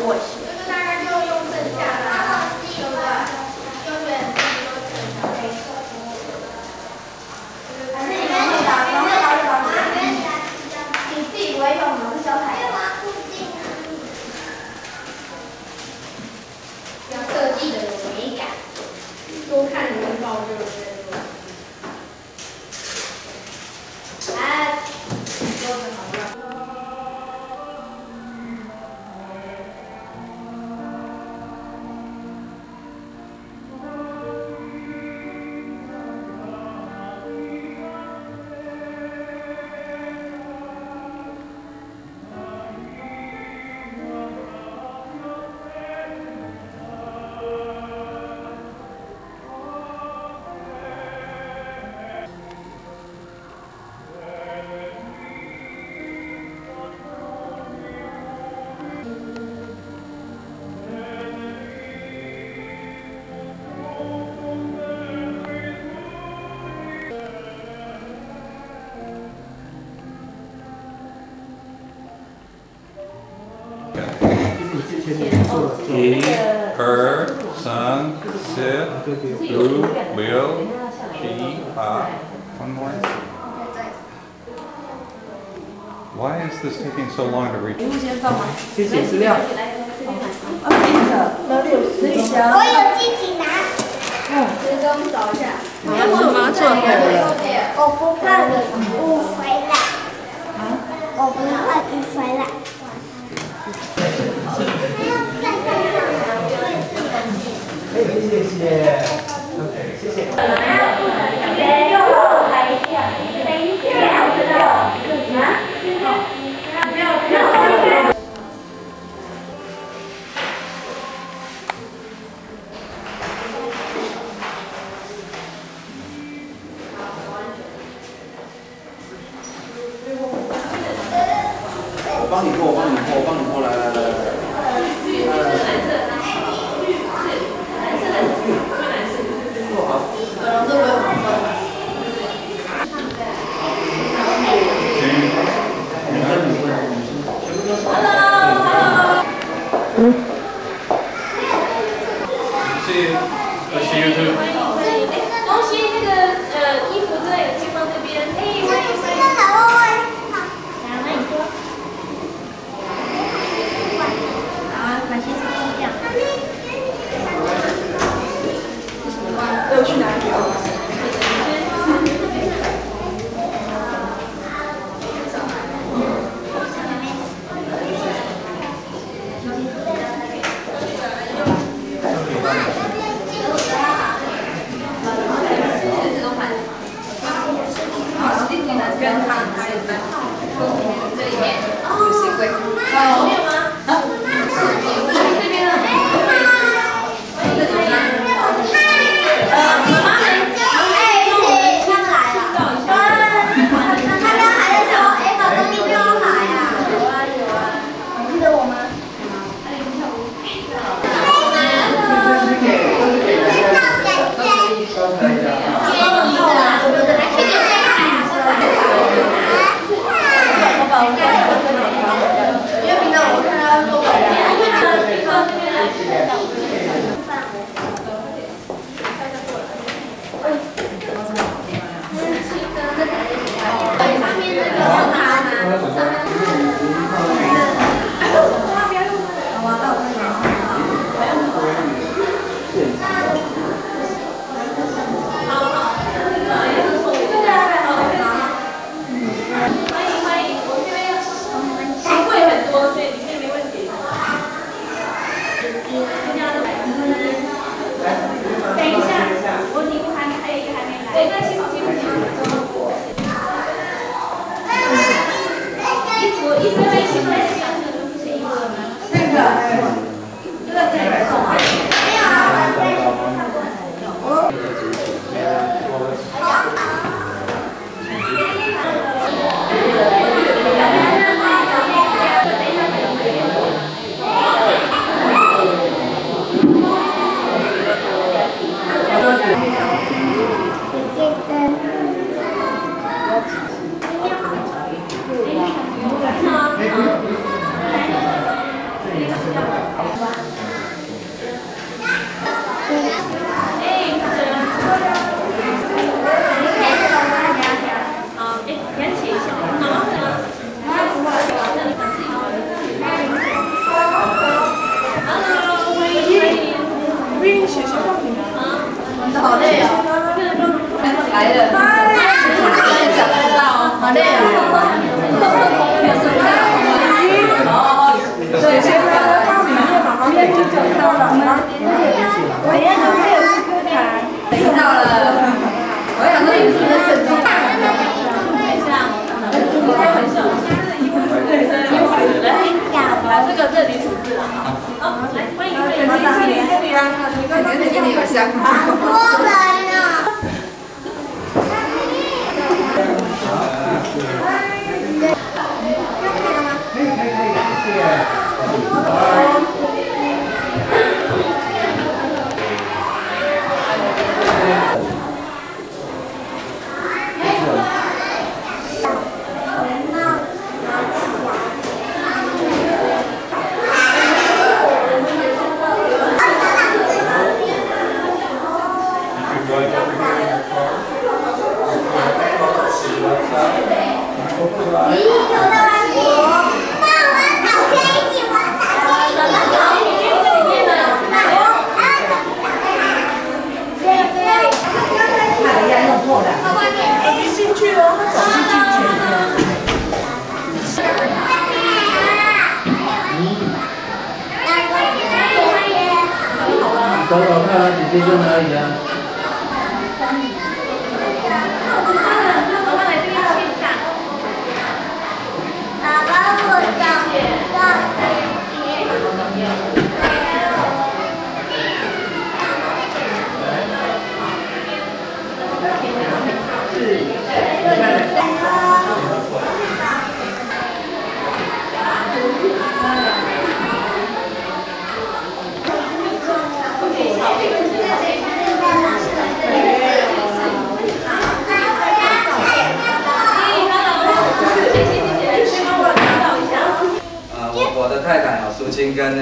我。这个大概就用剩下的，对不对？就选这个剩下的。还是你们会打，你们会打什么？你自己不会用吗？是教材。要设计的？有美感，多看人报就一、二、三、四、五、六、七、八。One more. Why is this taking so long to reach? 谢谢资料。我有自己拿。先跟我们找一下。你要做吗？做。我不怕雨回来。我不怕雨回来。谢谢。谢谢。我帮你过，你跟肯定跟你有相 你有的玩具，那我打开一起玩，打开一起玩。看人家弄破的。没兴趣哦，他走走走看，姐姐在哪里啊？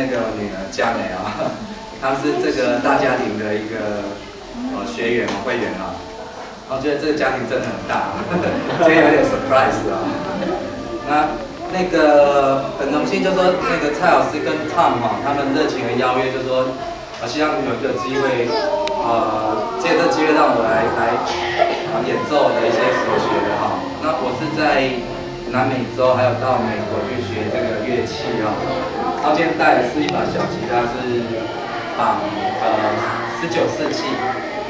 那个女儿佳美啊，她是这个大家庭的一个呃学员啊会员啊，我觉得这个家庭真的很大，今天有点 surprise 啊。那那个很荣幸，就说那个蔡老师跟 Tom 哈、他们热情的邀约，就说我希望有一个机会，呃，借这机会让我来来演奏的一些所学的哈、那我是在南美洲还有到美国去学这个乐器啊、今天带的是一把小吉他，是仿呃十九世纪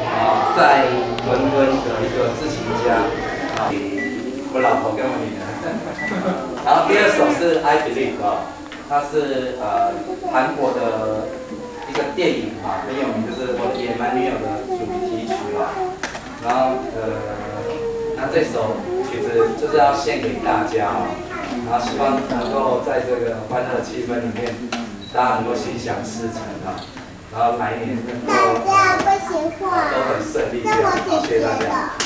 啊、在伦敦的一个制琴家啊、我老婆跟我女儿。然后第二首是 I Believe 啊，它是呃韩国的一个电影啊，很有名，就是我的野蛮女友的主题曲啊。然后呃，那这首曲子就是要献给大家啊，后希望能够在这个欢乐气氛里面，大家能够心想事成啊，然后来年能够都很顺利这样，谢谢大家。的。